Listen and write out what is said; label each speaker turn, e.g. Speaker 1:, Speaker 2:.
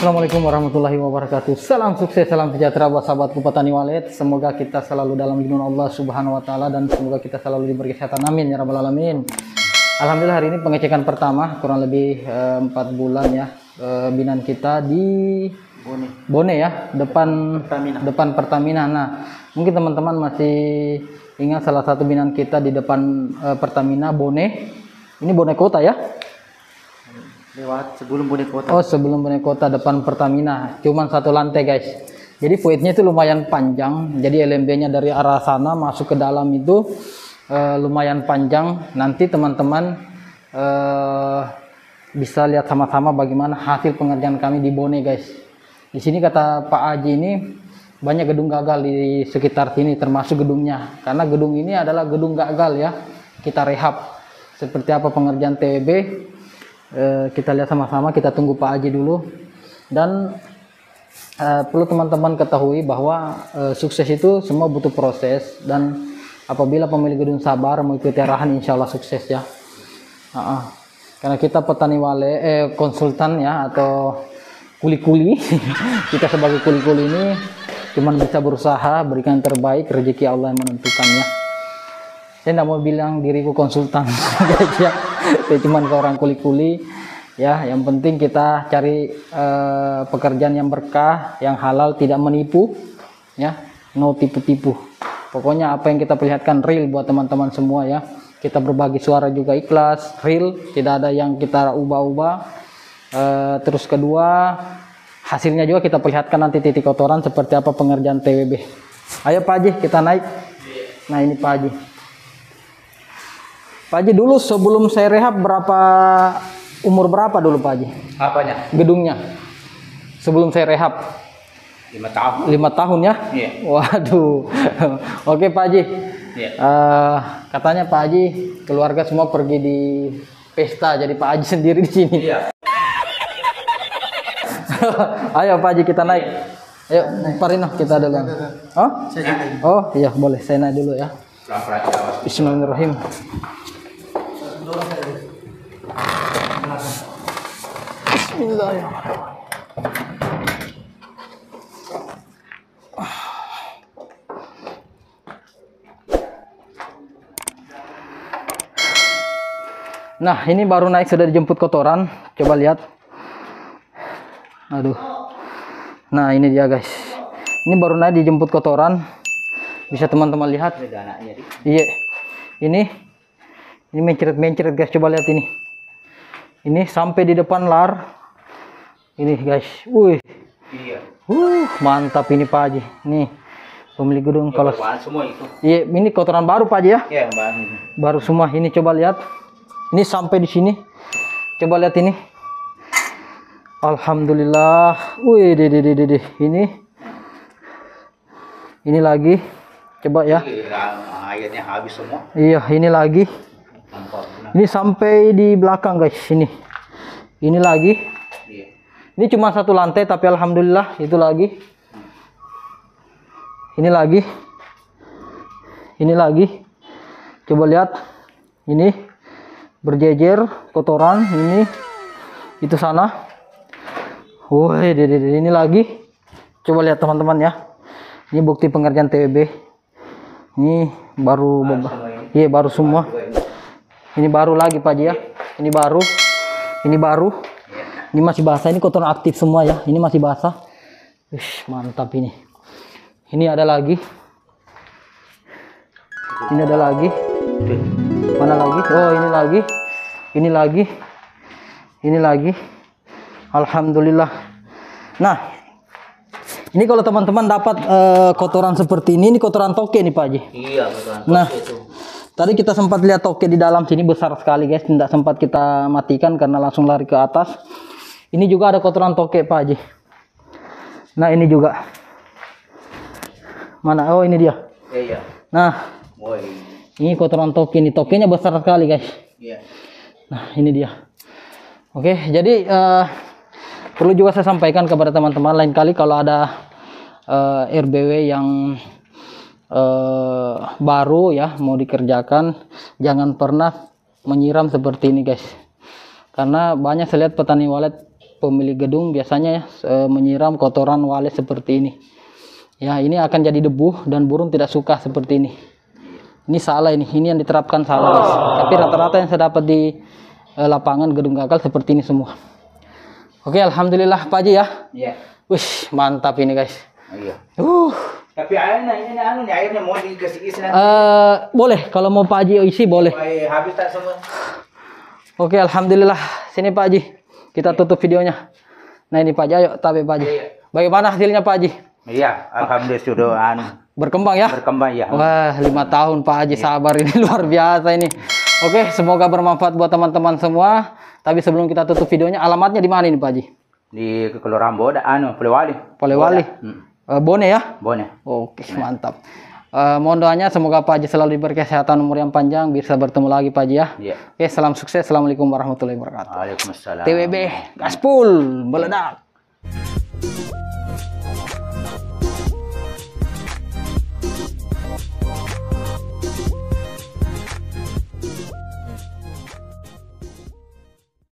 Speaker 1: Assalamualaikum warahmatullahi wabarakatuh. Salam sukses, salam sejahtera buat sahabatku petani walet. Semoga kita selalu dalam lindungan Allah Subhanahu wa taala dan semoga kita selalu diberi kesehatan. Amin ya rabbal alamin. Alhamdulillah hari ini pengecekan pertama kurang lebih eh, empat bulan ya eh, binan kita di
Speaker 2: Bone.
Speaker 1: Bone ya, depan
Speaker 2: Pertamina.
Speaker 1: depan Pertamina. Nah, mungkin teman-teman masih ingat salah satu binan kita di depan eh, Pertamina Bone. Ini Bone Kota ya?
Speaker 2: Lewat sebelum Bone Kota.
Speaker 1: Oh sebelum Bone Kota depan Pertamina, cuman satu lantai guys. Jadi voidnya itu lumayan panjang. Jadi LMB-nya dari arah sana masuk ke dalam itu eh, lumayan panjang. Nanti teman-teman eh, bisa lihat sama-sama bagaimana hasil pengerjaan kami di Bone guys. Di sini kata Pak Aji ini banyak gedung gagal di sekitar sini termasuk gedungnya. Karena gedung ini adalah gedung gagal ya. Kita rehab. Seperti apa pengerjaan TWB Eh, kita lihat sama-sama kita tunggu Pak Haji dulu. Dan eh, perlu teman-teman ketahui bahwa eh, sukses itu semua butuh proses. Dan apabila pemilik gedung sabar mengikuti arahan insya Allah sukses ya. Ah, ah. karena kita petani wale eh konsultan ya atau kuli-kuli. Kita sebagai kuli-kuli ini cuman bisa berusaha berikan terbaik rezeki Allah yang menentukannya saya tidak mau bilang diriku konsultan ya saya cuma ke orang kuli-kuli. Ya yang penting kita cari eh, pekerjaan yang berkah yang halal tidak menipu. Ya no tipu-tipu. Pokoknya apa yang kita perlihatkan real buat teman-teman semua ya. Kita berbagi suara juga ikhlas real. Tidak ada yang kita ubah-ubah. Eh, terus kedua hasilnya juga kita perlihatkan nanti titik kotoran seperti apa pengerjaan TWB ayo Pak Haji kita naik. Nah ini Pak Haji Pak Haji dulu sebelum saya rehab berapa umur berapa dulu Pak Haji?
Speaker 2: Apanya?
Speaker 1: Gedungnya. Sebelum saya rehab
Speaker 2: Lima tahun.
Speaker 1: lima tahun ya?
Speaker 2: Iya.
Speaker 1: Waduh. Oke Pak Haji.
Speaker 2: Iya.
Speaker 1: Eh, katanya Pak Haji keluarga semua pergi di pesta jadi Pak Haji sendiri di sini.
Speaker 2: Iya.
Speaker 1: Ayo Pak Haji kita naik. Ayo Pak Rino kita dulu. Oh? Oh iya boleh saya naik dulu ya. Bismillahirrahmanirrahim. Bismillahirrahmanirrahim. Nah, ini baru naik sudah dijemput kotoran. Coba lihat. Aduh. Nah, ini dia guys. Ini baru naik dijemput kotoran. Bisa teman-teman lihat. Iya. Ini ini mencret-mencret guys, coba lihat ini. Ini sampai di depan lar. Ini guys. Wih.
Speaker 2: Iya.
Speaker 1: Uh, mantap ini Pak Haji. Nih. Pemilik gedung kalau
Speaker 2: Bahan semua itu.
Speaker 1: Iya, ini kotoran baru Pak Haji ya.
Speaker 2: Iya, bahan.
Speaker 1: Baru semua ini coba lihat. Ini sampai di sini. Coba lihat ini. Alhamdulillah. Wih, deh, deh, deh, deh, deh. Ini. Ini lagi. Coba ya.
Speaker 2: Iya, Airnya habis semua.
Speaker 1: Iya, ini lagi. Ini sampai di belakang guys, ini. Ini lagi.
Speaker 2: Iya.
Speaker 1: Ini cuma satu lantai tapi alhamdulillah itu lagi. Ini lagi. Ini lagi. Coba lihat. Ini berjejer kotoran ini itu sana. Woi, ini lagi. Coba lihat teman-teman ya. Ini bukti pengerjaan TWB. Ini baru. Iya, baru semua.
Speaker 2: Ini.
Speaker 1: Baru lagi Pak Haji ya. Ini baru. Ini baru. Ini masih basah. Ini kotoran aktif semua ya. Ini masih basah. Wih, mantap ini. Ini ada lagi. Ini ada lagi. Mana lagi? Oh, ini lagi. Ini lagi. Ini lagi. Alhamdulillah. Nah, ini kalau teman-teman dapat eh, kotoran seperti ini, ini kotoran toke nih Pak Haji.
Speaker 2: Iya, betul.
Speaker 1: Nah,
Speaker 2: itu.
Speaker 1: Tadi kita sempat lihat toke di dalam sini besar sekali guys, tidak sempat kita matikan karena langsung lari ke atas. Ini juga ada kotoran toke Pak Haji. Nah ini juga. Mana? Oh ini dia.
Speaker 2: Iya, iya.
Speaker 1: Nah ini kotoran toke ini. Tokenya besar sekali guys.
Speaker 2: Iya.
Speaker 1: Nah ini dia. Oke jadi eh, perlu juga saya sampaikan kepada teman-teman lain kali kalau ada eh, RBW yang eh, baru ya mau dikerjakan jangan pernah menyiram seperti ini guys karena banyak saya lihat petani walet pemilik gedung biasanya ya eh, menyiram kotoran walet seperti ini. Ya, ini akan jadi debu dan burung tidak suka seperti ini. Ini salah ini, ini yang diterapkan salah guys. Tapi rata-rata yang saya dapat di eh, lapangan gedung gagal seperti ini semua. Oke, alhamdulillah Pak Haji ya.
Speaker 2: Iya.
Speaker 1: Wih, mantap ini guys.
Speaker 2: Iya.
Speaker 1: Uh,
Speaker 2: Tapi airnya ini anu nih airnya mau dikasih isi nanti.
Speaker 1: eh, boleh kalau mau Pak Haji isi boleh.
Speaker 2: Supaya habis tak semua.
Speaker 1: Oke, alhamdulillah. Sini Pak Haji. Kita tutup videonya. Nah ini Pak Haji, ayo tapi Pak Haji.
Speaker 2: Iya.
Speaker 1: Bagaimana hasilnya Pak Haji?
Speaker 2: Iya, alhamdulillah sudah anu
Speaker 1: Berkembang ya?
Speaker 2: berkembang ya.
Speaker 1: Wah, lima tahun Pak Haji sabar ini luar biasa ini. Oke, semoga bermanfaat buat teman-teman semua. Tapi sebelum kita tutup videonya, alamatnya di mana ini Pak Haji?
Speaker 2: Di Kelurahan Boda anu Polewali.
Speaker 1: Polewali.
Speaker 2: Hmm.
Speaker 1: Eh, Bone ya?
Speaker 2: Boleh.
Speaker 1: Oke, mantap. Eh, mohon doanya semoga Pak Haji selalu diberi kesehatan umur yang panjang, bisa bertemu lagi Pak Haji ya.
Speaker 2: Iya.
Speaker 1: Oke, salam sukses. Assalamualaikum warahmatullahi wabarakatuh.
Speaker 2: Waalaikumsalam.
Speaker 1: TWB, gaspul, meledak.